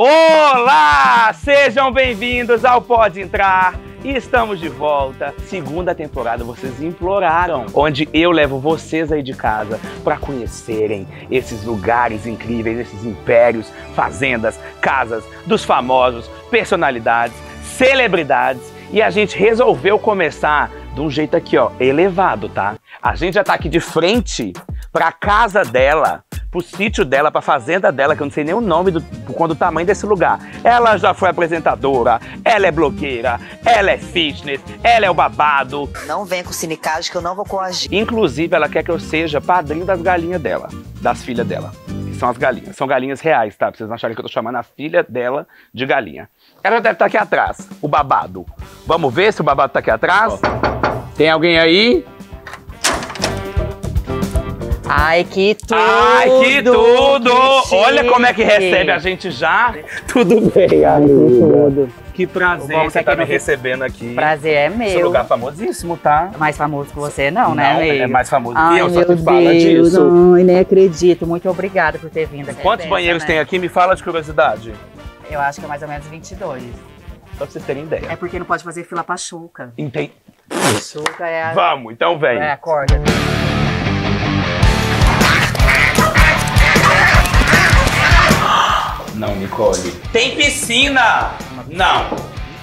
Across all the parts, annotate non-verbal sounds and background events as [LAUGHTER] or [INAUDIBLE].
Olá! Sejam bem-vindos ao Pode Entrar. Estamos de volta. Segunda temporada, vocês imploraram, onde eu levo vocês aí de casa para conhecerem esses lugares incríveis, esses impérios, fazendas, casas dos famosos, personalidades, celebridades. E a gente resolveu começar de um jeito aqui, ó, elevado, tá? A gente já tá aqui de frente para casa dela, pro sítio dela, pra fazenda dela, que eu não sei nem o nome do, por conta do tamanho desse lugar. Ela já foi apresentadora, ela é blogueira, ela é fitness, ela é o babado. Não vem com sinicagem que eu não vou coagir. Inclusive, ela quer que eu seja padrinho das galinhas dela, das filhas dela. São as galinhas. São galinhas reais, tá? Pra vocês não acharem que eu tô chamando a filha dela de galinha. Ela deve estar aqui atrás, o babado. Vamos ver se o babado tá aqui atrás? Tem alguém aí? Ai, que tudo! Ai, que tudo! que Olha como é que recebe a gente já. Tudo bem, Ai, que tudo. Que prazer Bom, você que tá me recebendo aqui. Prazer é Esse meu. lugar famosíssimo, tá? Mais famoso que você, não, né, Não, amigo? é mais famoso que Ai, eu, só meu te fala Deus, disso. Ai, nem acredito. Muito obrigada por ter vindo aqui. Quantos banheiros né? tem aqui? Me fala de curiosidade. Eu acho que é mais ou menos 22. Só pra vocês terem ideia. É porque não pode fazer fila pra chuca. Entendi. Chuca é a... Vamos, então vem. É a Não, Nicole. Tem piscina! Não.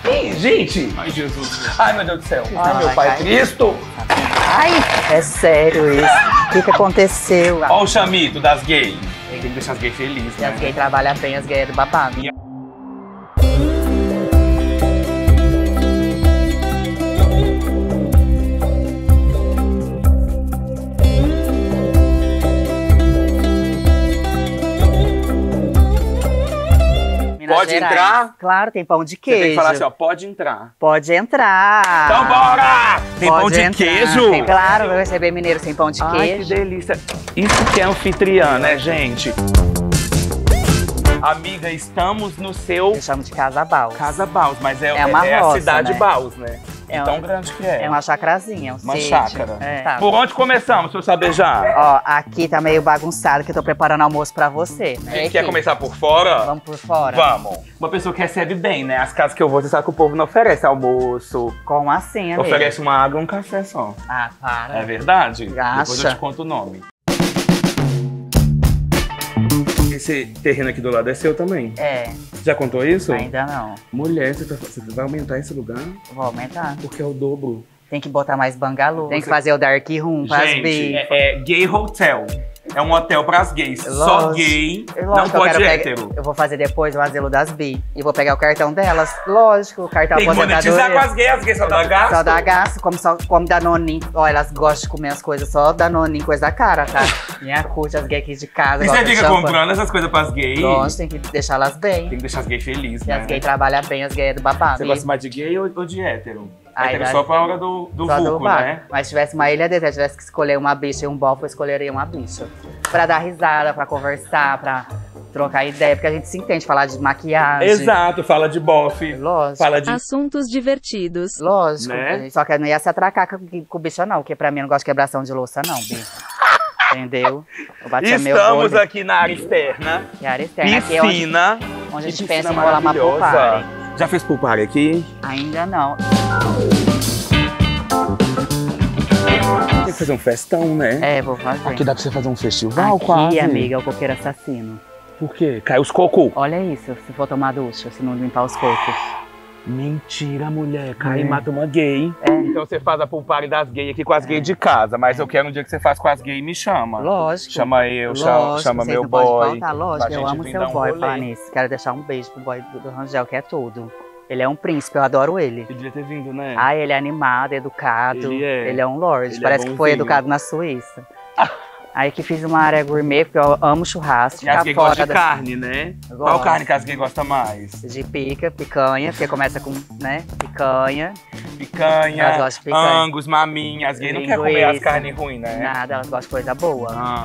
Ih, gente! Ai, Jesus. Ai, meu Deus do céu. Ai, Não, meu Pai. Cristo. Ai, é sério isso. O que, que aconteceu? Ó o chamito das gays. Tem que deixar as gays felizes, E as né? gays trabalham bem, as gays é do babado. Minas Pode Gerais. entrar? Claro, tem pão de Você queijo. tem que falar assim, ó, pode entrar. Pode entrar. Então bora! Tem pão Pode de entrar. queijo? Tem- claro, vai receber mineiro sem pão de Ai, que queijo. delícia. Isso que é anfitriã, né, gente? Amiga, estamos no seu Eu chamo de casa Baus. Casa Baus, mas é, É uma é a roça, cidade né? Baus, né? É Tão grande que é. É uma chacrazinha, um Uma sítio. chácara. É. Tá. Por onde começamos, se eu saber já? Ó, aqui tá meio bagunçado que eu tô preparando almoço pra você. né? Quer Aqui. começar por fora? Vamos por fora? Vamos. Uma pessoa que recebe bem, né? As casas que eu vou, você sabe que o povo não oferece almoço. Como assim, amigo? Oferece uma água e um café só. Ah, para. É verdade? Acha? Depois eu te conto o nome. Esse terreno aqui do lado é seu também. É, Já contou isso? ainda não. Mulher, você, tá- você vai aumentar esse lugar? Vou aumentar. Porque é o dobro. Tem que botar mais bangalô. Tem que fazer o dark room Gente, é, é gay hotel. É um hotel pras gays. Só Lógico. gay, Lógico não que eu pode quero pegar- hétero. Eu vou fazer depois o asilo das bi. E vou pegar o cartão delas. Lógico, o cartão Tem que monetizar aposentadoria. com as gays, as gays só dá gasto. Só dá gasto, como, só, como Danoninho. Ó, elas gostam de comer as coisas só Danoninho, coisa da cara, tá? Minha curte, as gays aqui de casa. E você fica comprando essas coisas pras gays? Gosto, tem que deixá-las bem. Tem que deixar as gays felizes, E né? as gays trabalham bem, as gays é do babado. Você gosta mais de gay ou, ou de hétero? Hétero dá- só pra hora do, do Só do vulco, bar. né? Mas se tivesse uma ilha deserta, tivesse que escolher uma bicha e um bofo, eu escolheria uma bicha. Pra dar risada, pra conversar, pra trocar ideia, porque a gente se entende, falar de maquiagem. Exato, fala de bofe, Lógico. fala de... Assuntos divertidos. Lógico. Né? Só que eu não ia se atracar com, com o bicho, não, porque pra mim eu não gosto de quebração de louça, não, bicho. [LAUGHS] Entendeu? Eu batia meu Estamos aqui na área externa, Que área externa. Aqui é onde, piscina. onde a gente pensa piscina em rolar uma maravilhosa. Já fez pulpare aqui? Ainda não. Tem que fazer um festão, né? É, vou fazer. Aqui dá pra você fazer um festival Aqui, quase. amiga, é o coqueiro assassino. Por quê? Cai os cocos. Olha isso, se for tomar ducha, se não limpar os cocos. Mentira, mulher. Cai É. e mata uma gay. É. Então você faz a pulpare das gays aqui com as gays de casa. Mas eu quero um dia que você faz com as gays e me chama. Lógico. Chama eu, chama, Lógico, chama meu boy. faltar, lógico, eu gente amo seu um boy rolê. Quero deixar um beijo pro boy do, Rangel, que é tudo. Ele é um príncipe, eu adoro ele. Você devia ter vindo, né? Ah, ele é animado, educado. Ele é. Ele é um lorde. Ele é Parece que foi educado na Suíça. [LAUGHS] Aí que fiz uma área gourmet, porque eu amo churrasco. e as gays fora gostam de da- carne, né? Eu Qual gosto. carne que as gays gostam mais? De pica, picanha, porque começa com, né, picanha. Picanha, Elas gostam de picanha. angus, maminha. As gays não querem comer as carnes ruins, né? Nada, elas gostam de coisa boa. Ah.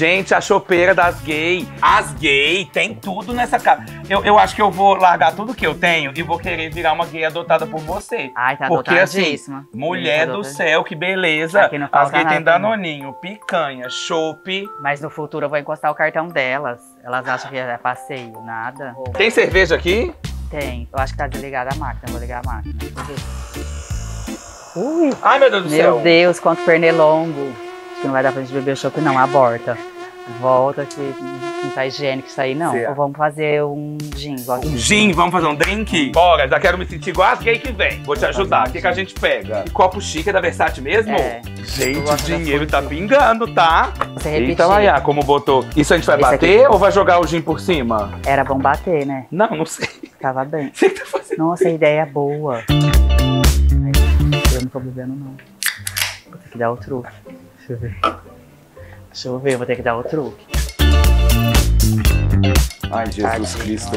Gente, a chopeira das gay. As gay tem tudo nessa casa. Eu, eu acho que eu vou largar tudo que eu tenho e vou querer virar uma gay adotada por você. Ai, tá Porque, assim. Mulher Tá do céu, que beleza. Aqui não As gay tem nada, não. danoninho, picanha, chope. Mas no futuro eu vou encostar o cartão delas. Elas acham que é passeio, nada. Tem cerveja aqui? Tem. Eu acho que tá desligada a máquina. Vou ligar a máquina. Ui! Ai, meu Deus do Meu céu. Deus, quanto pernilongo. Acho que não vai dar pra gente beber chopp, não. Aborta. Volta que não tá higiênico isso aí, não. Certo. Ou vamos fazer um gin. Um gin, vamos fazer um drink? Bora, já quero me sentir igual as gay que vem. Vou te ajudar. O que, que a gente pega? E copo chique é da Versace mesmo? É. Gente, o dinheiro tá pingando, tá? Você repetir. Eita, como botou. Isso a gente vai Esse bater aqui. ou vai jogar o gin por cima? Era bom bater, né? Não, não sei. Tava bem. [LAUGHS] Você que tá fazendo. Nossa, a ideia é boa. Eu não tô bebendo, não. Vou ter que dar o truque. Deixa eu ver. Deixa eu ver, vou ter que dar o truque. Ai, Jesus Tadinho, Cristo.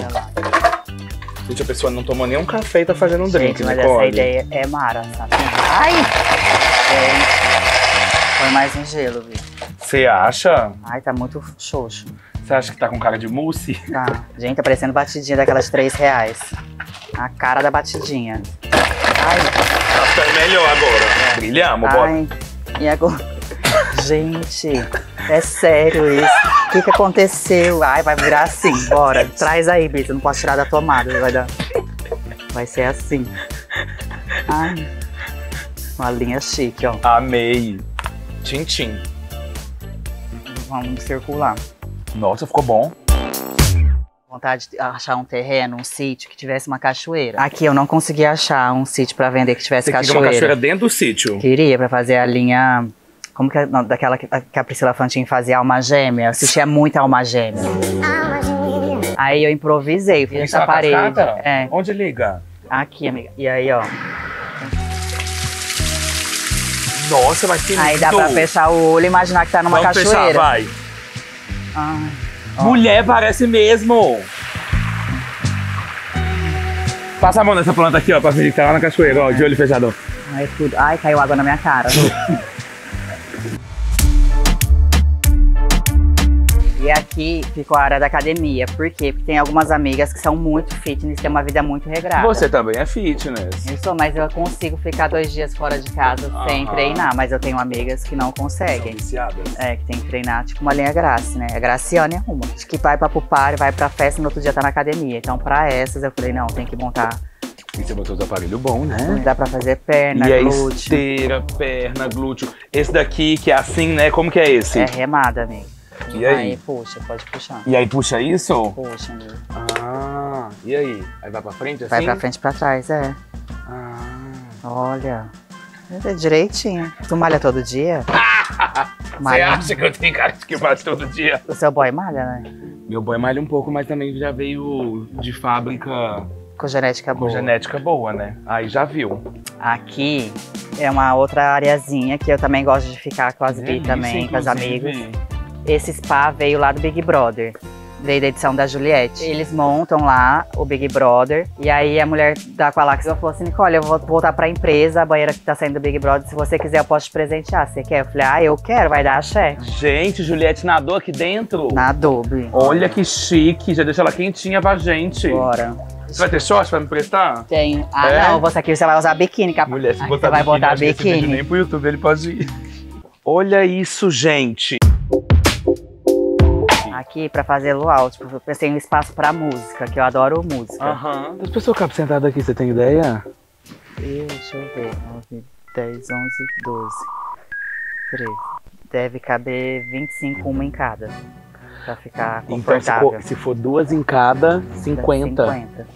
Gente, a pessoa não tomou nenhum café e tá fazendo um drink, Gente, mas Nicole. essa ideia é mara, sabe? Ai! Gente, põe mais um gelo, Vi. Você acha? Ai, tá muito xoxo. Você acha que tá com cara de mousse? Tá. Gente, tá parecendo batidinha daquelas 3 reais. A cara da batidinha. Ai, Tá ficando melhor agora. Brilhamos, bota. ai. E agora? Gente, é sério isso. O que, que aconteceu? Ai, vai virar assim. Bora. Traz aí, Bita. Eu não posso tirar da tomada. Vai dar. Vai ser assim. Ai. Uma linha chique, ó. Amei. Tchim-tchim. Vamos circular. Nossa, ficou bom. Vontade de achar um terreno, um sítio que tivesse uma cachoeira. Aqui eu não consegui achar um sítio pra vender que tivesse Você queria cachoeira. uma cachoeira dentro do sítio. Queria pra fazer a linha. Como que é? Não, daquela que, que a Priscila Fantin fazia alma gêmea. Eu assistia muito alma gêmea. Aí eu improvisei, fiz essa parede. É, Onde liga? aqui, amiga. E aí, ó. Nossa, mas que Aí dá pra lindo. fechar o olho e imaginar que tá numa Vamos cachoeira. fechar, vai. Ai, Ó. Mulher, parece mesmo. Passa a mão nessa planta aqui, ó, pra ver que tá lá na cachoeira, ó, de olho fechado. ai, tudo. Ai, caiu água na minha cara. [LAUGHS] E aqui ficou a área da academia. Por quê? Porque tem algumas amigas que são muito fitness, têm uma vida muito regrada. Você também é fitness. Eu sou, mas eu consigo ficar dois dias fora de casa sem treinar, mas eu tenho amigas que não São conseguem. viciadas. É, que tem que treinar tipo uma linha Grace, né? A Graciane arruma. Acho que vai pra pupar, vai pra festa e no outro dia tá na academia. Então, pra essas, eu falei, não, tem que montar. E você botou os aparelhos bons, né? Dá pra fazer perna, e a glúteo. esteira, perna, glúteo. Esse daqui, que é assim, né? Como que é esse? É remada, amigo. E aí? puxa, pode puxar. E aí puxa isso? Puxa, amigo. Ah, e aí? Aí vai pra frente assim? Vai pra frente e pra trás, é. Ah. Olha. É direitinho. Tu malha todo dia? [LAUGHS] Você Malha. acha que eu tenho cara de que faz todo dia? O seu boy malha, né? Meu boy malha um pouco, mas também já veio de fábrica Com genética com boa. genética boa, né? Aí já viu. Aqui é uma outra areazinha que eu também gosto de ficar com as bi Delícia, também, com as inclusive. Esse spa veio lá do Big Brother. Veio da edição da Juliette. Eles montam lá o Big Brother. E aí a mulher da Aqualax falou assim: Nicole, eu vou voltar pra empresa, a banheira que tá saindo do Big Brother. Se você quiser, eu posso te presentear. Você quer? Eu falei, ah, eu quero, vai dar axé. Gente, Juliette nadou aqui dentro. Na Adobe. Olha que chique, já deixa ela quentinha pra gente. Bora. Você vai ter short pra me emprestar? Tenho. Ah, É? não, você aqui você vai usar biquíni, capaz. Mulher, se Aí botar você vai biquíni, botar esse vídeo biquíni. nem pro YouTube ele pode ir. Olha isso, gente. Aqui pra fazer luau, tipo, eu pensei em um espaço pra música, que eu adoro música. Aham. As pessoas cabem sentadas aqui, você tem ideia? Deixa eu ver. 9, 10, 11, 12, 13. Deve caber 25, uma em cada. Pra ficar Então, se confortável. for, se for duas em cada, 50. 50.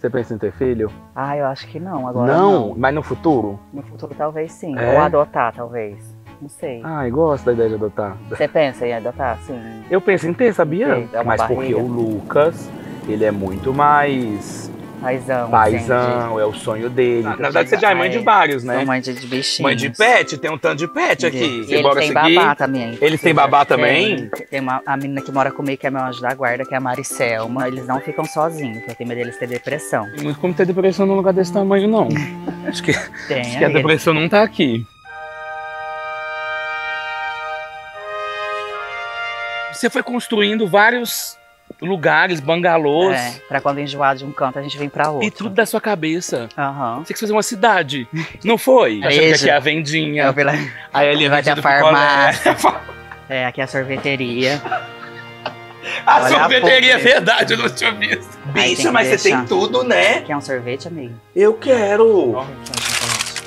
Você pensa em ter filho? Ah, eu acho que não, agora não, não. mas no futuro? No futuro talvez sim. É? Ou adotar, talvez. Não sei. Ai, gosto da ideia de adotar. Você pensa em adotar? Sim. Eu penso em ter, sabia? Dá uma Mas porque barriga. o Lucas, ele é muito mais Paizão. paizão, é o sonho dele. Na, verdade, você já é mãe de Ai, vários, Sou né? mãe de, bichinhos. Mãe de pet, tem um tanto de pet aqui. E bora têm seguir? babá também. Eles têm babá também? Tem, tem uma, a menina que mora comigo, que é meu anjo da guarda, que é a Maricelma. Eles não ficam sozinhos, porque eu tenho medo deles ter depressão. Mas como ter depressão num lugar desse tamanho, não. [LAUGHS] acho que, Tem, acho que a depressão não tá aqui. Você foi construindo vários lugares, bangalôs. É, pra quando enjoar de um canto, a gente vem pra outro. E tudo da sua cabeça. Aham. Você quis fazer uma cidade. Não foi? Achando que aqui é a vendinha. Lá- Aí ali Vai ter a farmácia. [LAUGHS] É, aqui é a sorveteria. A Olha a sorveteria é pouco. verdade, eu não tinha visto. Bicha, mas você tem tudo, né? Quer um sorvete, amigo? Eu quero. Chocolate.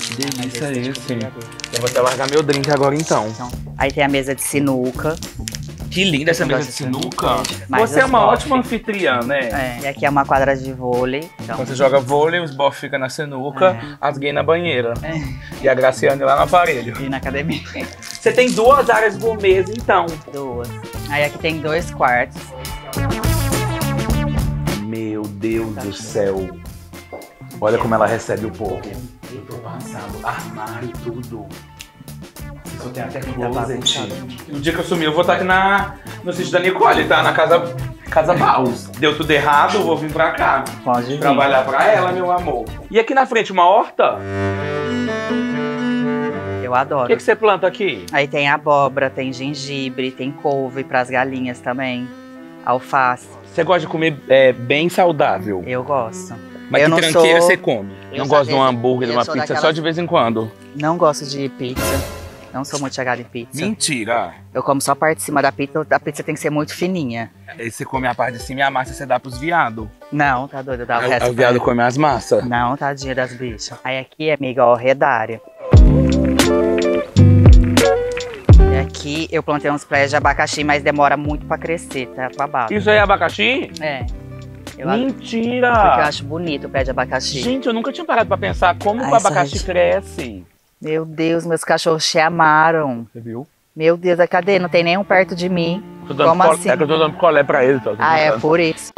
que delícia é esse esse. tipo brigadeiro. Eu vou até largar meu drink agora então. Então, aí tem a mesa de sinuca. Que linda essa mesa de sinuca. Mais Você é uma ótima anfitriã, né? É, e aqui é uma quadra de vôlei. Então, Quando você joga vôlei, os bofs ficam na sinuca, É. as gays na banheira. É. E a Graciane lá no aparelho. e na academia. [LAUGHS] Você tem duas áreas gourmets, então. Duas. Aí aqui tem dois quartos. Meu Deus do céu. Olha como ela recebe o povo. Eu tô passando armário e tudo. Só tem até closet. No dia que eu sumir, eu vou estar aqui na, no sítio da Nicole, tá? Na casa, casa Baus. Deu tudo errado, eu vou vir pra cá. Pode vir. Trabalhar pra ela, meu amor. E aqui na frente, uma horta? Eu O adoro. que, que você planta aqui? Aí tem abóbora, tem gengibre, tem couve pras galinhas também. Alface. Você gosta de comer é, bem saudável. Eu gosto. Mas Eu que não tranqueira sou- você come. Eu não sou gosta de um hambúrguer, de uma pizza só daquelas- de vez em quando. Não gosto de pizza. Não sou muito chegada em pizza. Mentira. Eu como só a parte de cima da pizza. A pizza tem que ser muito fininha. Aí você come a parte de cima e a massa você dá pros viados. Não, tá doido. Dá o Aí resto. o viado come as massas. Não, tadinha das bichas. Aí aqui, amiga, ó, redária. E aqui eu plantei uns pés de abacaxi, mas demora muito pra crescer, tá babado. Isso aí é abacaxi? É. Eu Mentira! porque eu acho bonito o pé de abacaxi. Gente, eu nunca tinha parado pra pensar como Ai, o abacaxi cresce. Meu Deus, meus cachorros te amaram. Você viu? Meu Deus, cadê? Não tem nenhum perto de mim. Tô dando Como assim? É que eu tô dando picolé pra ele. Tô, tô Ah, é por isso.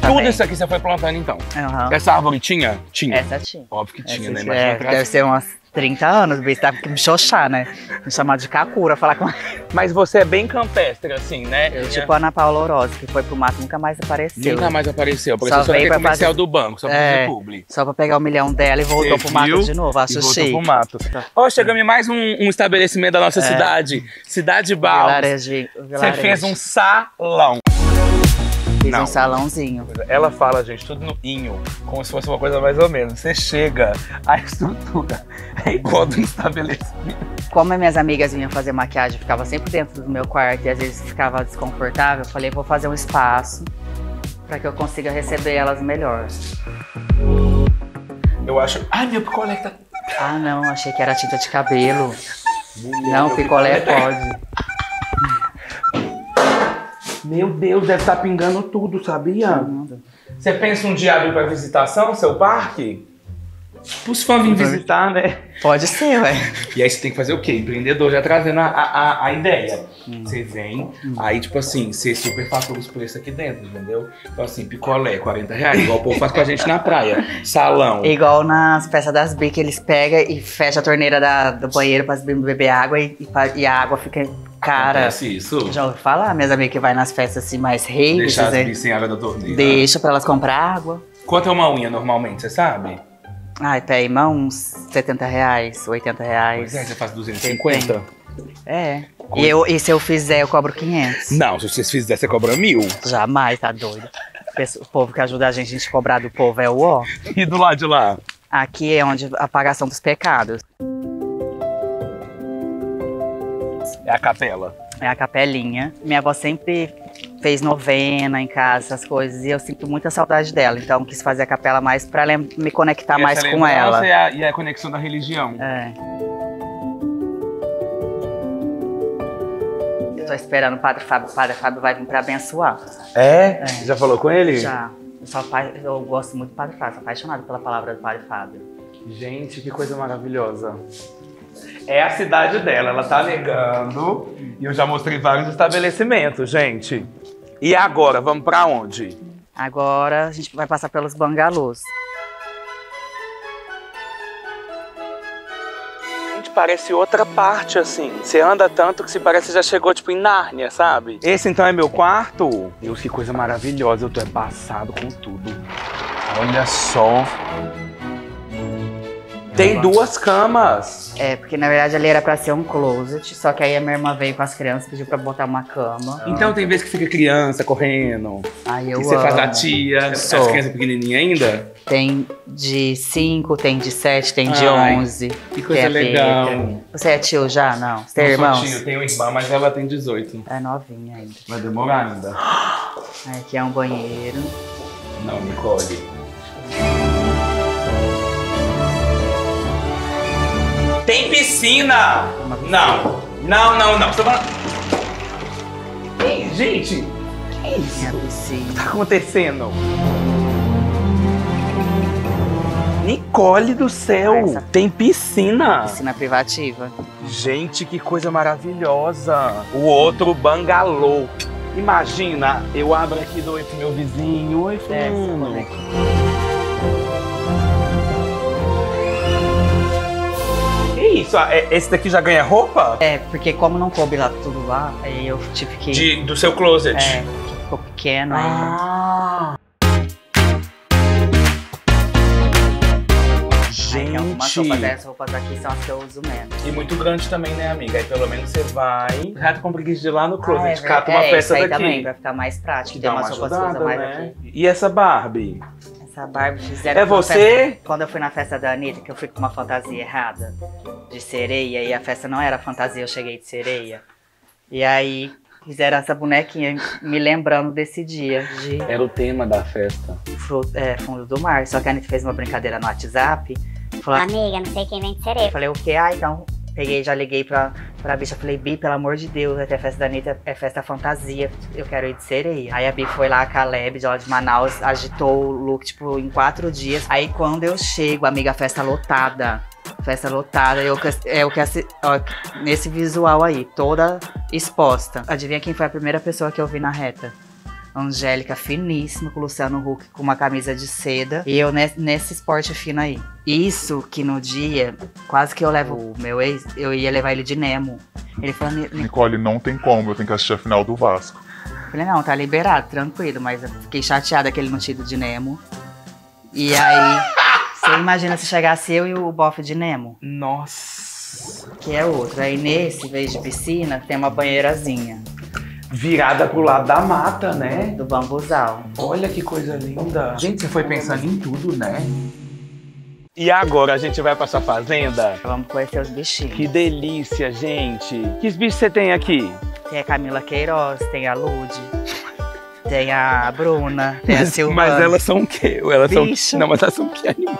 Tá Tudo isso aqui você foi plantando então. Aham. Essa árvore tinha? Tinha. Essa tinha. Óbvio que tinha, Essa né? Imagina É, atrás- deve ser umas 30 anos, bicho. Dá pra me xoxar, né? Me chamar de Kakura, falar com [LAUGHS] Mas você é bem campestre, assim, né? Eu, tipo a Ana Paula Oroz, que foi pro mato e nunca mais apareceu. Nunca mais apareceu. Apareceu Só só, veio pra comercial fazer- do banco, só pra É. fazer publi. Só pra pegar o milhão dela e voltou Você pro mato viu? de novo. Acho E voltou chique. pro mato. Ó, chegamos em mais um, um estabelecimento da nossa É. cidade. Cidade Baus. Vilarejo. Você fez um salão. Não. um salãozinho. Ela fala, gente, tudo no inho, como se fosse uma coisa mais ou menos. Você chega, a estrutura é igual do estabelecimento. Como as minhas amigas vinham fazer maquiagem, ficava sempre dentro do meu quarto e às vezes ficava desconfortável, eu falei, vou fazer um espaço pra que eu consiga receber elas melhor. Eu acho. Ai, meu picolé tá. Ah, não, achei que era tinta de cabelo. Não, picolé pode. Meu Deus, deve estar pingando tudo, sabia? Você pensa um dia abrir pra visitação, seu parque? Os fãs virem visitar, né? Pode ser, ué. E aí você tem que fazer o quê? Empreendedor já trazendo a, a, a ideia. Você vem, aí tipo assim, você super fatura os preços aqui dentro, entendeu? Então assim, picolé, 40 reais, igual o povo faz com a gente na praia. Salão. Igual nas peças das bi que eles pegam e fecham a torneira da- do banheiro para beber água e, e e a água fica cara. Acontece isso? Já ouvi falar, minhas amigas que vai nas festas assim mais raves, Deixar as bis sem água da torneira. deixa pra elas comprar água. Quanto é uma unha normalmente, você sabe? Ai, pé e mão, uns 70 reais, 80 Pois reais. é, você faz 250. É. E, eu, e se eu fizer, eu cobro 500. Não, se vocês fizerem, você cobra mil. Jamais, tá doido. O povo que ajuda a gente, a gente cobrar do povo é o ó. E do lado de lá? Aqui é onde a apagação dos pecados. É a capela. É a capelinha. Minha avó sempre fez novena em casa, essas coisas, e eu sinto muita saudade dela. Então quis fazer a capela mais pra lem- me conectar E mais com ela. E a, e a conexão da religião. É. Eu tô esperando o Padre Fábio. O Padre Fábio vai vir pra abençoar. É? É. Já falou com ele? Já. Eu, sou apa- eu gosto muito do Padre Fábio, sou apaixonada pela palavra do Padre Fábio. Gente, que coisa maravilhosa. É a cidade dela, ela tá negando. E eu já mostrei vários estabelecimentos, gente. E agora, vamos pra onde? Agora a gente vai passar pelos bangalôs. Gente, parece outra parte, assim. Você anda tanto que se parece que já chegou, tipo, em Nárnia, sabe? Esse, então, é meu quarto? Deus, que coisa maravilhosa. Eu tô passado com tudo. Olha só. Tem duas camas. É, porque na verdade ali era pra ser um closet, só que aí a minha irmã veio com as crianças, pediu pra botar uma cama. Então tem vezes que fica criança correndo. Aí eu e você amo. faz a tia. Sou. As crianças pequenininhas ainda? Tem de 5, tem de 7, tem de Ai, 11. que coisa tem a legal. Você é tio já? Não. Você tem sou irmãos? tio, tenho irmã, mas ela tem 18. É novinha ainda. Vai demorar ainda. Aqui é um banheiro. Não, Nicole. Tem piscina! Não, não, não, não. Você. Ei, gente, que é isso? A piscina. tá acontecendo? Nicole do céu, Essa- tem piscina. Piscina privativa. Gente, que coisa maravilhosa. O outro bangalô. Imagina, eu abro aqui pro meu vizinho. Oi, fulano. Isso? Ah, é- Esse daqui já ganha roupa? É, porque como não coube lá tudo lá, aí eu tive que. De, do seu closet. É, que ficou pequeno. Ah. Aí tem algumas Gente. roupas, essas roupas aqui são as que eu uso menos. E muito grande também, né, amiga? Aí pelo menos você vai. Já com preguiça de ir lá no Ah, closet, é cata ver- uma é, peça daqui. também, pra ficar mais prático. Que dá uma umas roupas usa ajudada, mais né? aqui. E essa Barbie? Essa Barbie fizeram. É quando eu você? fui- Quando eu fui na festa da Anitta, que eu fui com uma fantasia errada de sereia, e a festa não era fantasia, eu cheguei de sereia. E aí fizeram essa bonequinha me lembrando desse dia de Era o tema da festa. fru- é, fundo do mar. Só que a Anitta fez uma brincadeira no WhatsApp. Falou, Amiga, não sei quem vem de Eu sereia. falei, o quê? Ah, então. Peguei, já liguei pra, pra bicha, falei, Bi, pelo amor de Deus, até a festa da Anitta é festa fantasia, eu quero ir de sereia. Aí a Bi foi lá, a Caleb, de lá de Manaus, agitou o look, tipo, em quatro dias. Aí quando eu chego, amiga, a festa lotada. Festa lotada, eu, é o que nesse visual aí, toda exposta. Adivinha quem foi a primeira pessoa que eu vi na reta? Angélica finíssima, com o Luciano Huck com uma camisa de seda. E eu nesse, nesse esporte fino aí. Isso que no dia, quase que eu levo o meu ex, eu ia levar ele de Nemo. Ele falou, "Ni- Ni-" Nicole, não tem como, eu tenho que assistir a final do Vasco. eu falei, não, tá liberado, tranquilo. Mas eu fiquei chateada que ele não tinha ido de Nemo. E aí, [LAUGHS] você imagina se chegasse eu e o bofe de Nemo, Nossa. que é outro. Aí nesse, em vez de piscina, tem uma banheirazinha Virada pro lado da mata, né? do bambuzal. Olha que coisa linda. Gente, você foi pensando em tudo, né? E agora a gente vai pra sua fazenda? Vamos conhecer os bichinhos. Que delícia, gente. Que bichos você tem aqui? Tem a Camila Queiroz, tem a Lude, tem a Bruna, tem a Silvana. Mas elas são o quê? Elas Bicho. são. Não, mas elas são que animais?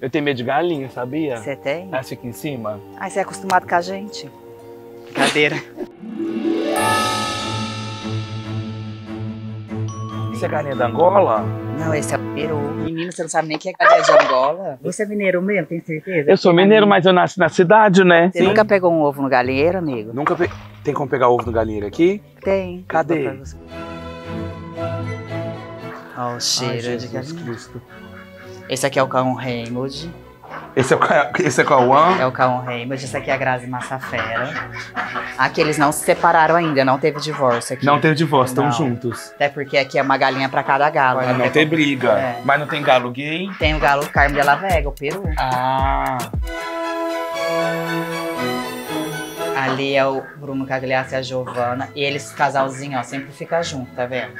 Eu tenho medo de galinha, sabia? Você tem? Elas ficam em cima. Ai, você é acostumado com a gente? Brincadeira. Isso é galinha da Angola? Não, esse é o peru. Menino, você não sabe nem o que é galinha de Angola? Você é mineiro mesmo, tem certeza? Eu sou mineiro, mas eu nasci na cidade, né? Você nunca pegou um ovo no galinheiro, amigo? Nunca pe... Tem como pegar ovo no galinheiro aqui? Tem. Cadê? Ó, o cheiro Ai, de Jesus galinha. Cristo. Esse aqui é o cão Raymond. Esse é o, esse é o Cauã? É o cão Raymond. Esse aqui é a Grazi Massafera. Aqui eles não se separaram ainda, não teve divórcio aqui. Não teve divórcio, estão juntos. Até porque aqui é uma galinha pra cada galo. Né? não ter briga. É. Mas não tem galo gay? Tem o galo Carmo de la Vega, o peru. Ah. Ali é o Bruno Cagliassi e a Giovana. E eles, casalzinho, ó, sempre fica junto, tá vendo?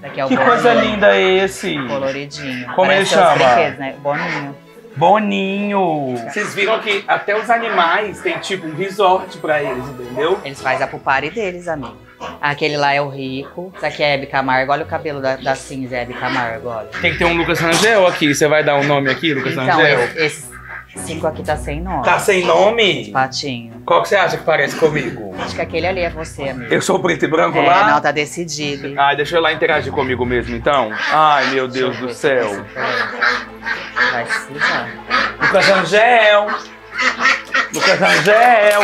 Daqui é o Que Boninho, coisa linda é esse? Coloridinho. Como ele Parece os chama? brinquedos, né? Boninho. Boninho. Vocês viram que até os animais têm tipo um resort pra eles, entendeu? Eles fazem a pupari deles, amigo. Aquele lá é o Rico. Esse aqui é a Hebe Camargo. Olha o cabelo da, da cinza, Hebe Camargo, olha. Tem que ter um Lucas Rangel aqui. Você vai dar um nome aqui, Lucas Então, Rangel? esse- esses cinco aqui tá sem nome. Tá sem nome? Patinho. Qual que você acha que parece comigo? Acho que aquele ali é você, amigo. Eu sou o preto e branco É, lá? não, tá decidido. Ai, deixa eu lá interagir comigo mesmo, então. Ai, meu Deus do céu. Vai. Lucas Rangel. Lucas Rangel.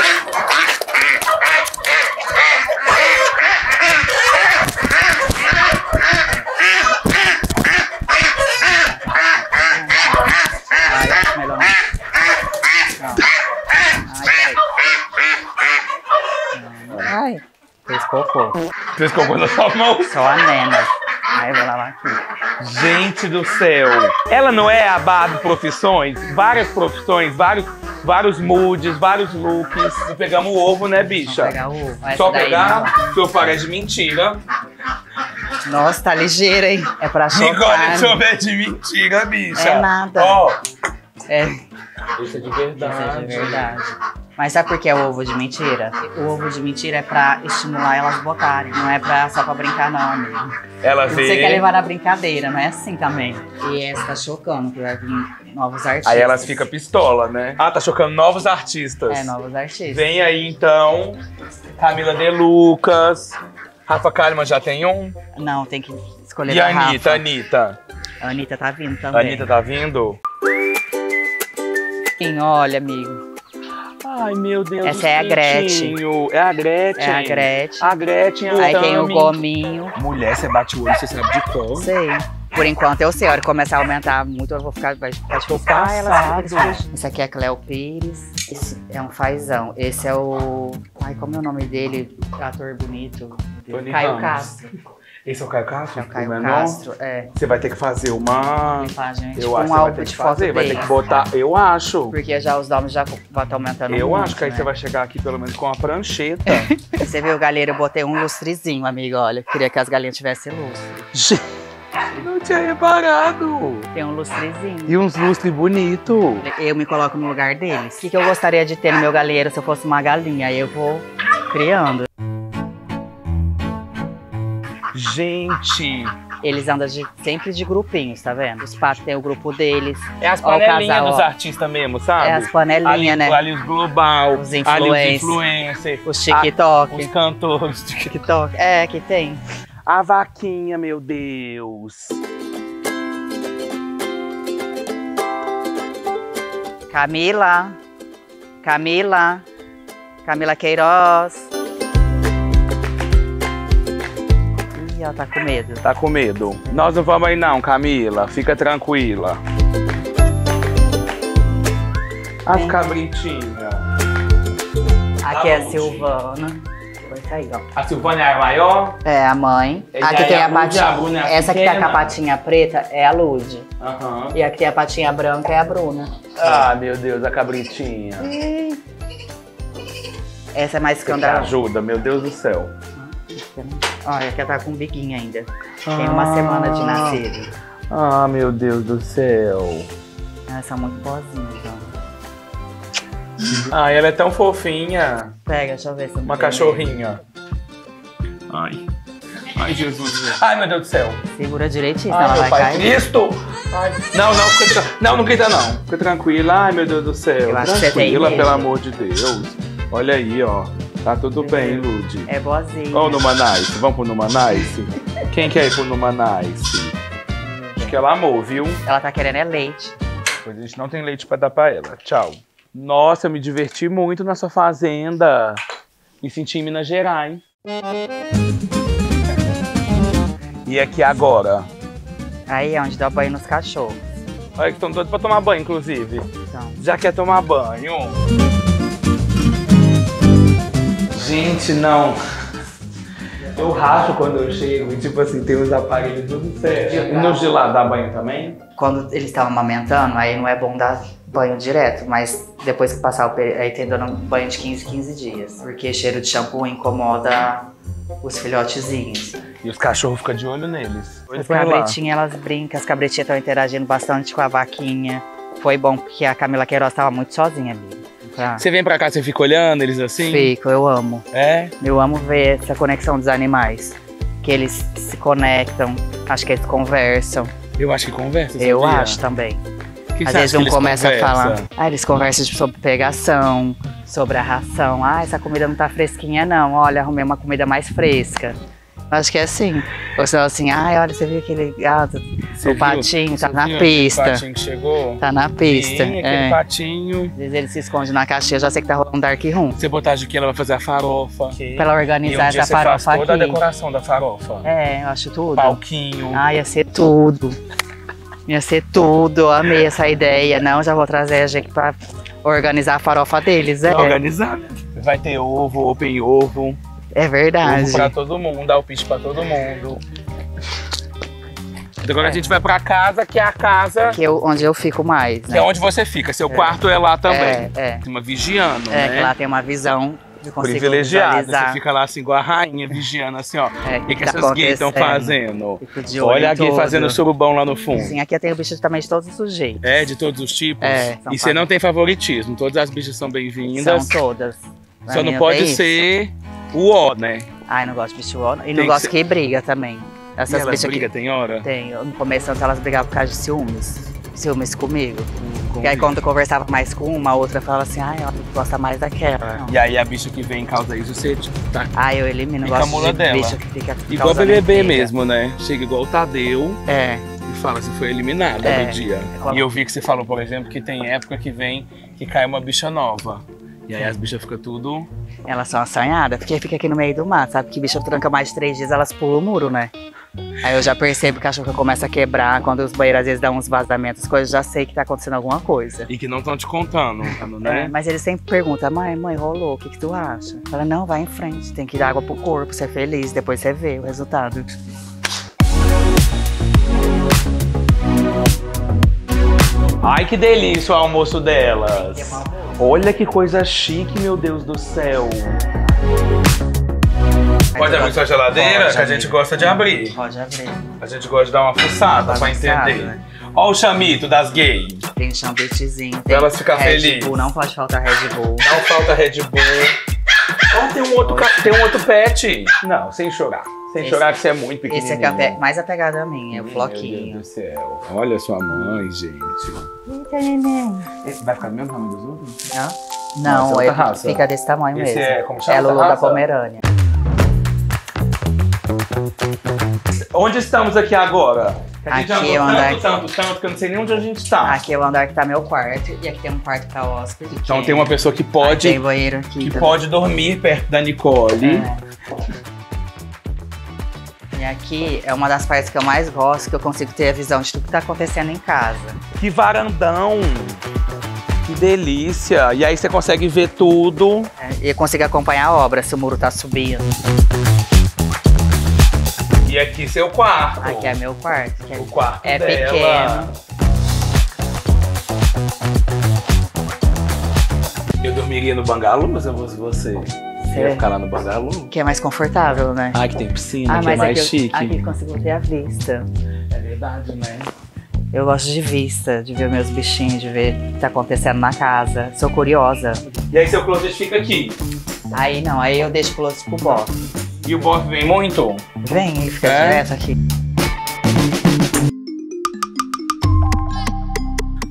Ai, acho melhor não. Não. Ai, peraí. Ai, fez cocô. Fez cocô na sua mão. Só a nena. Eu vou lavar aqui. Gente do céu. Ela não é a Barbie profissões? Várias profissões, vários, vários moods, vários looks. Pegamos o ovo, né, bicha? Vamos pegar o ovo. Essa Só daí pegar, que eu parece de mentira. não. Nossa, tá ligeira, hein? É pra chocar. Nicole, né? deixa eu ver de mentira, bicha. É nada. Ó, É, isso é de isso verdade. é de verdade. Mas sabe por que é o ovo de mentira? O ovo de mentira é pra estimular elas botarem, não é pra, só pra brincar, não, amigo. Ela vê. Você quer levar na brincadeira, não é assim também. E essa tá chocando, que vai vir novos artistas. Aí elas ficam pistola, né? Ah, tá chocando novos artistas. É, novos artistas. Vem aí então, Camila De Lucas. Rafa Kalimann já tem um. Não, tem que escolher E a a Anitta, Rafa. Anitta. A Anitta tá vindo A também. Anitta tá vindo? Olha, amigo. Ai, meu Deus. Essa é a Gretchen. É a Gretchen. É a Gretchen. A Gretchen, a Aí tem o gominho. Mulher, você bate o olho, você sabe de cor. Sei. Por enquanto eu sei, a hora que começar a aumentar muito, eu vou ficar. Vai ficar Tô. Ah, passado. Esse aqui é Cléo Pires. Esse é um fazão. Esse é o. Ai, como é o nome dele? Ator bonito. Tony Caio Ramos. Castro. Esse é o Caio Castro? É o Caio menor? Castro. É. Você vai ter que fazer uma... Limpagem. Eu tipo acho um álbum de fazer. Vai ter que botar... Eu acho. Porque já os nomes já vão estar aumentando Eu muito, acho que aí né? você vai chegar aqui pelo menos com uma prancheta. [LAUGHS] Você viu, galera, eu botei um lustrezinho, amigo, olha. Queria que as galinhas tivessem lustre. Não tinha reparado. Tem um lustrezinho. E uns lustres bonitos. Eu me coloco no lugar deles. O que, que eu gostaria de ter no meu galinheiro se eu fosse uma galinha? Aí eu vou criando. Gente, Eles andam de- sempre de grupinhos, tá vendo? Os patos têm o grupo deles. é as panelinhas casal, dos artistas mesmo, sabe? É as panelinhas, né? ali os global, Os influencers. os influencers, Os TikTok. os cantores. TikTok. É, que tem. A vaquinha, meu Deus. Camila. Camila. Camila Queiroz. Ela tá com medo. Tá com medo? Nós não vamos aí não, Camila. Fica tranquila. As Vem. cabritinhas. Aqui é a. Silvana. Sair, ó. A Silvana é a maior? É a mãe. Essa Aqui é tem a a patinha. é Essa que tá com a patinha preta é a Lud. Aham. E a que tem a patinha branca é a Bruna. Ah, meu Deus, a cabritinha. Essa é mais escandalosa. ajuda, meu Deus do céu. Olha, que ela tá com um biguinho ainda. Tem uma semana de nascido. Ah, meu Deus do céu. Elas são muito boazinhas, ó. Ah, ela é tão fofinha. Pega, deixa eu ver se eu Uma cachorrinha. Ai. Ai, Jesus. Ai, meu Deus do céu. Segura direitinho, Ai, senão ela vai pai cair. Cristo. Ai. Não, não, fica, não, não grita não. Fica tranquila. Ai, meu Deus do céu. Eu acho que você tem tranquila, pelo amor de Deus. Olha aí, ó. Tá tudo bem, Lud. É boazinha. Vamos no Manice? Vamos pro Numanice? Quem quer ir pro Numanice? Acho que ela amou, viu? Ela tá querendo é leite. Pois a gente não tem leite pra dar pra ela. Tchau. Nossa, eu me diverti muito na sua fazenda. Me senti em Minas Gerais. E aqui agora? Aí é onde dá banho nos cachorros. Olha que estão doidos pra tomar banho, inclusive. Então, Já quer tomar banho? Gente, não. Eu racho quando eu chego e, tipo assim, tem os aparelhos tudo certo. E nos de lá dá banho também? quando eles estão amamentando, aí não é bom dar banho direto, mas depois que passar o período, aí tem dando banho de 15, 15 dias. Porque cheiro de shampoo incomoda os filhotezinhos. E os cachorros ficam de olho neles. As cabritinhas, elas brincam, as cabritinhas estão interagindo bastante com a vaquinha. Foi bom porque a Camila Queiroz estava muito sozinha, amiga. Você vem pra cá, você fica olhando eles assim? Fico, eu amo. É? Eu amo ver essa conexão dos animais. Que eles se conectam, acho que eles conversam. Eu acho que conversa. eu sabia? acho também. Que Às vezes um começa a conversam? falar. Ah, eles conversam sobre pegação, sobre a ração. Ah, essa comida não tá fresquinha, não. Olha, arrumei uma comida mais fresca. Acho que é assim. Ou senão assim, ai, olha, você viu aquele gato? Você o viu? patinho tá Você na pista. patinho que chegou? Tá na pista. Sim, aquele é. patinho. Às vezes ele se esconde na caixinha, já sei que tá rolando dark room. Você botar de que ela vai fazer a farofa. Pra ela E um organizar dia essa você faz farofa toda a aqui. decoração da farofa. É, eu acho tudo. Palquinho. Ah, ia ser tudo. Ia ser tudo. Eu amei essa ideia. Não, já vou trazer a gente pra organizar a farofa deles. É, Organizado. Vai ter ovo, open ovo. É verdade. Pra todo mundo, alpiste pra todo mundo. Agora É. a gente vai pra casa, que é a casa Que eu, onde eu fico mais, que né? é onde você fica. Seu quarto é lá também. É, é. Uma vigiando, É, né? que lá tem uma visão que consigo Privilegiada. Você fica lá assim, igual a rainha, vigiando assim, ó. É, O que, que tá essas gays estão fazendo? De Olha a gay fazendo surubão lá no fundo. Sim, aqui eu tenho bicho também de todos os jeitos. É, de todos os tipos. É, são e você não tem favoritismo. Todas as bichas são São bem-vindas. todas. Só não pode tem isso. O né? Ai, não gosto de bicho ó. E não que gosto ser- que briga também. E Essas elas bichas brigam, aqui. tem hora? Tem. No começo elas brigavam por causa de ciúmes. Ciúmes comigo. Com- E aí quando eu conversava mais com uma, a outra falava assim, ai, ela gosta mais daquela. Não. E aí a bicha que vem causa isso, você tipo, tá Ai, eu elimino, Fica a gosto mula de dela. bicho que fica igual BBB intriga. mesmo, né? Chega igual o Tadeu É, e fala se foi eliminada É. no dia. E eu vi que você falou, por exemplo, que tem época que vem que cai uma bicha nova. E aí as bichas ficam tudo. elas são assanhadas, porque fica aqui no meio do mato, sabe? Que bicho tranca mais de três dias, elas pulam o muro, né? Aí eu já percebo que a cachorra começa a quebrar, quando os banheiros às vezes dão uns vazamentos, coisas, já sei que tá acontecendo alguma coisa. E que não estão te contando, É, né? mas eles sempre perguntam, mãe, mãe, rolou, o que, que tu acha? Fala, não, vai em frente, tem que dar água pro corpo, ser feliz, depois você vê o resultado. Ai, que delícia o almoço delas. Olha que coisa chique, meu Deus do céu. Pode abrir sua geladeira, Pode que a gente abrir. gosta de abrir. Pode abrir. A gente gosta de dar uma fuçada pra entender. né? Ó o chamito das gays. Tem chambetezinho, tem Pra elas ficar Red felizes. Bull, não pode faltar Red Bull. Não falta Red Bull. Ó, tem um outro, ca- tem um outro pet. Não, sem chorar. Sem Esse- chorar que você é muito pequenininho. Esse aqui é mais apegado a mim, é o Meu floquinho. Deus do céu. Olha sua mãe, gente. Eita, neném. Vai ficar do mesmo tamanho dos outros? Não, Nossa, não ele raça. fica desse tamanho Esse mesmo. é, como chama É Lulu da? Pomerânia. Onde estamos aqui agora? A gente Aqui andou é o andar tanto, que- tanto, tanto, que eu não sei nem onde a gente tá. Aqui é o andar que tá meu quarto e aqui tem um quarto pra hóspede. Então que- tem uma pessoa que pode, Tem banheiro aqui. que também. pode dormir perto da Nicole. É. E aqui é uma das partes que eu mais gosto, que eu consigo ter a visão de tudo que tá acontecendo em casa. Que varandão! Que delícia! E aí você consegue ver tudo. É, E consigo acompanhar a obra, se o muro tá subindo. E aqui seu quarto. Aqui é meu quarto. que é- o quarto é dela. pequeno. Eu dormiria no bangalô se eu fosse você. Você ia É. ficar lá no bangalô? Que é mais confortável, né? Ah, que tem piscina, Ah, que é mas mais aqui, chique. aqui eu consigo ter a vista. É verdade, né? Eu gosto de vista, de ver meus bichinhos, de ver o que tá acontecendo na casa. Sou curiosa. E aí seu closet fica aqui. Aí não, aí eu deixo o close pro box. E o bofe vem muito. Vem e fica É? direto aqui.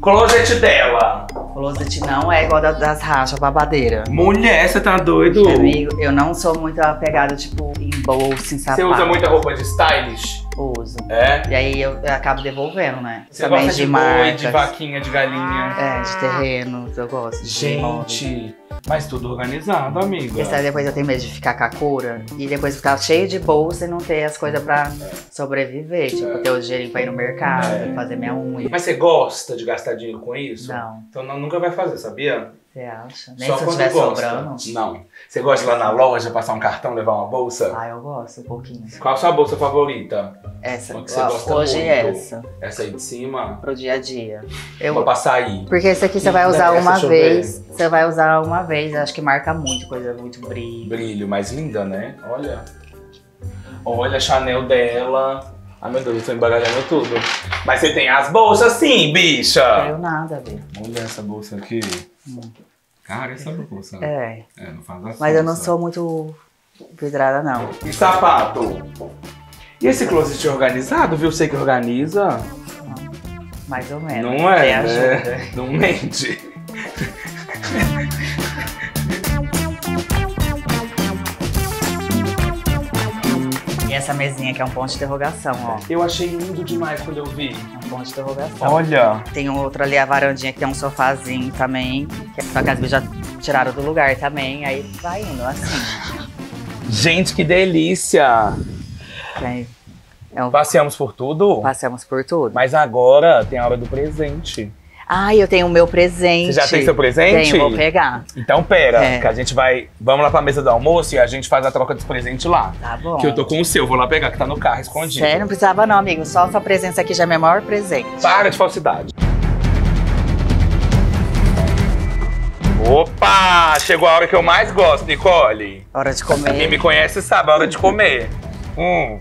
Closet dela. Closet não é igual da- das rachas babadeira. Mulher, você tá doido? Amigo, eu não sou muito apegada, tipo, em bolsa, em sapato. Você usa muita roupa de stylish? Uso. É? E aí eu, eu acabo devolvendo, né? Você gosta de, boi, marcas. de vaquinha, de galinha? É, de terrenos, eu gosto. de. Gente, mas tudo organizado, amiga. Porque sabe, depois eu tenho medo de ficar com a cura e depois ficar cheio de bolsa e não ter as coisas pra sobreviver. Tipo, É. ter o dinheiro pra ir no mercado, É. fazer minha unha. Mas você gosta de gastar dinheiro com isso? Não, Então não, nunca vai fazer, sabia? você acha? Nem Só se eu estiver sobrando. Não. Você gosta de ir lá na loja, passar um cartão, levar uma bolsa? Ah, eu gosto um pouquinho. Qual a sua bolsa favorita? Essa, Uma que você gosta hoje muito. é essa, Essa aí de cima? pro dia a dia. Eu... Uma pra sair. porque esse aqui você vai usar uma vez, você vai usar uma vez, acho que marca muito, coisa muito brilho. Brilho, mais linda, né? Olha. Olha a Chanel dela. Ai meu Deus, eu tô embaralhando tudo. Mas você tem as bolsas sim, bicha! Eu nada, velho. Olha essa bolsa aqui. Hum. Cara, essa bolsa. É, É, não faz assim. mas eu não sou muito vidrada, não. E sapato? E esse closet organizado, viu? Você que organiza. Mais ou menos. Não é, né? ajuda. Não mente. Essa mesinha que é um ponto de interrogação, ó. Eu achei lindo demais quando eu vi. É um ponto de interrogação. Olha. Tem outro ali, a varandinha, que tem um sofazinho também. Que é só que as bichas já tiraram do lugar também. Aí vai indo, assim. [LAUGHS] Gente, que delícia! Aí é um... Passeamos por tudo? Passamos por tudo. Mas agora tem a hora do presente. Ai, eu tenho o meu presente. Você já tem seu presente? Tenho, vou pegar. Então pera, É. que a gente vai. Vamos lá pra mesa do almoço e a gente faz a troca dos presentes lá. Tá bom. Que eu tô com o seu, vou lá pegar, que tá no carro escondido. Sério, não precisava não, amigo. Só sua presença aqui já é meu maior presente. Para de falsidade. Opa! Chegou a hora que eu mais gosto, Nicole. Hora de Quem comer. me conhece sabe, a hora de comer. Hum,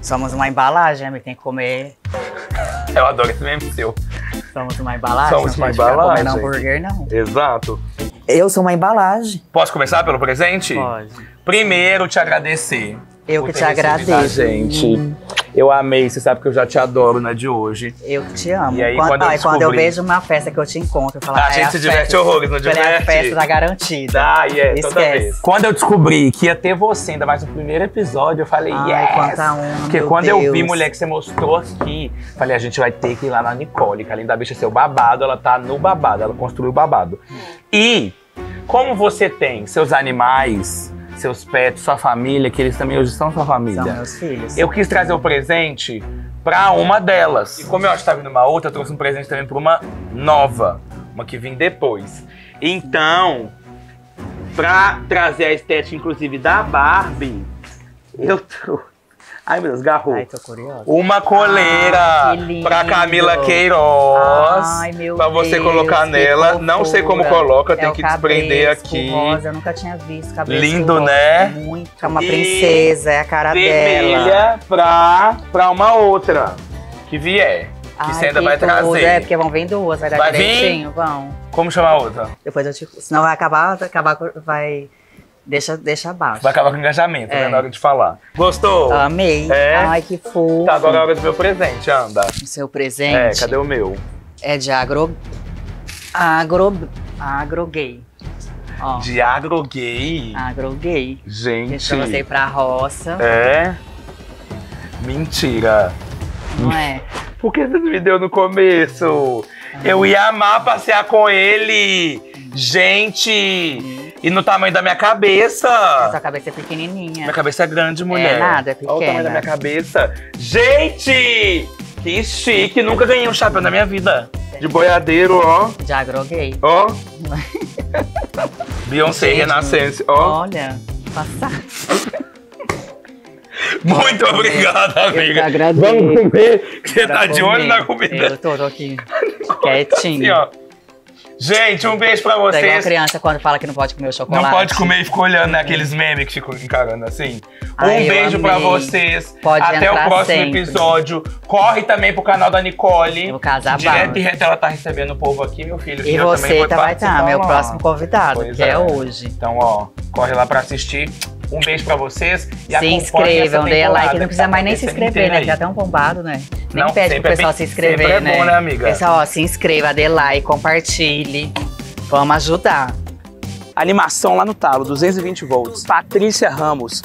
Somos uma embalagem, amigo. Tem que comer. eu adoro esse mesmo seu. Somos uma embalagem. Somos não uma embalagem. comendo hambúrguer, não. Exato. Eu sou uma embalagem. Posso começar pelo presente? Pode. Primeiro, te agradecer. Eu que te agradeço. gente. Hum. Eu amei, você sabe que eu já te adoro na de hoje. Eu que te amo. E aí, quando, quando eu ai, quando eu descobri- vejo uma festa que eu te encontro, eu falo, A "Ah, é gente se diverte horrores, não É a diverte? festa da garantida. Ah, é, toda Esquece. vez. Quando eu descobri que ia ter você, ainda mais no primeiro episódio, eu falei, Ai, yes! quanta honra, Porque quando eu vi, Deus. mulher, que você mostrou aqui, falei, a gente vai ter que ir lá na Nicole, que além da bicha ser o babado, ela tá no babado, ela construiu o babado. E, como você tem seus animais, seus pets, sua família, que eles também hoje são sua família. São meus filhos. Eu quis trazer o presente pra uma delas. E como eu acho que tá vindo uma outra, eu trouxe um presente também pra uma nova. Uma que vim depois. Então, pra trazer a estética, inclusive, da Barbie, eu [LAUGHS] trouxe. Ai, meu Deus, garrou. Ai, tô curiosa. Uma coleira Ah, que pra Camila Queiroz. Ai, meu pra você Deus, colocar nela. Não sei como fofura. coloca, É tem que desprender aqui. Rosa, eu nunca tinha visto cabelo Lindo, né? Muito. É uma E princesa, é a cara dela. Vermelha pra, pra uma outra que vier. Que Ai, você ainda que vai trazer. É, porque vão vir duas, vai dar Vai vir? direitinho? Vão. Como chama a outra? Depois eu te. Senão vai acabar, acabar vai. Deixa, deixa abaixo. Vai acabar com o engajamento, É. né? Na hora de falar. Gostou? Amei. É? Ai, que fofo. Tá, agora é a hora do meu presente, anda. O seu É, presente cadê o meu? é de agro. Agro. Agro gay. Ó. De agro gay. Agro gay. Gente. Deixa você ir pra roça. É? Mentira. Não é? Por que você me deu no começo? Eu ia amar passear com ele. Gente! E no tamanho da minha cabeça. Sua cabeça é pequenininha. Minha cabeça é grande, mulher. É nada, é Olha o tamanho pequena. da minha cabeça. Gente! Que chique! Nunca ganhei um chapéu na minha vida. De boiadeiro, ó. Agro gay. Ó. [LAUGHS] Beyoncé Renascença, ó. Olha, passar. [LAUGHS] Muito obrigada, amiga. agradeço. Vamos comer, você tá de olho na comida. Eu tô, tô aqui. [LAUGHS] Assim, Quietinho. ó. Gente, um beijo pra Tá igual a vocês. criança quando fala que não pode comer o chocolate. Não pode comer e ficar olhando naqueles memes que ficam encarando assim. Ai, um beijo pra amei. vocês. Pode Até o próximo sempre. episódio. Corre também pro canal da Nicole. No Casa Direto e reto ela tá recebendo o povo aqui, meu filho. E você tá, vai estar, participar meu lá. próximo convidado, Pois que é. é hoje. Então, ó, corre lá pra assistir. Um beijo pra vocês. E se inscrevam, dê like, não precisa tá mais nem se inscrever, né? é aí. tão bombado, né? Nem Não, pede pro é pessoal bem- se inscrever, é né? bom, né, amiga? Pessoal, ó, se inscreva, dê like, compartilhe. Vamos ajudar. Animação lá no talo, 220 volts. Patrícia Ramos.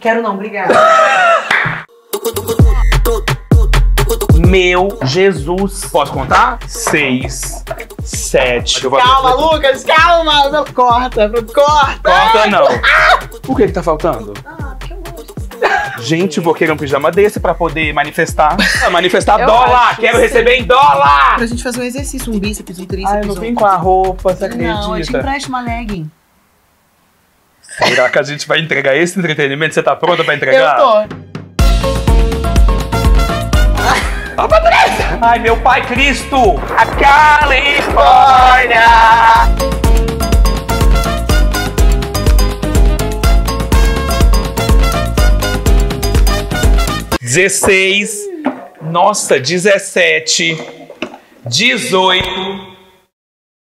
Quero não, obrigada. Meu Jesus. Posso contar? Seis, sete. Calma, Lucas, calma! Não, corta, corta! Corta não. Por que que tá faltando? Gente, vou querer um pijama desse pra poder manifestar. Ah, Manifestar Eu dólar! acho Quero que receber em dólar! Pra gente fazer um exercício, um bíceps, um tríceps. Ai, eu não um- vim com a roupa, você Não, eu te acredita? empresto uma legging. Será que a gente vai entregar esse entretenimento? Você tá pronta pra entregar? Eu tô. Ai, meu pai Cristo! A Califórnia! Dezesseis, nossa, dezessete, dezoito,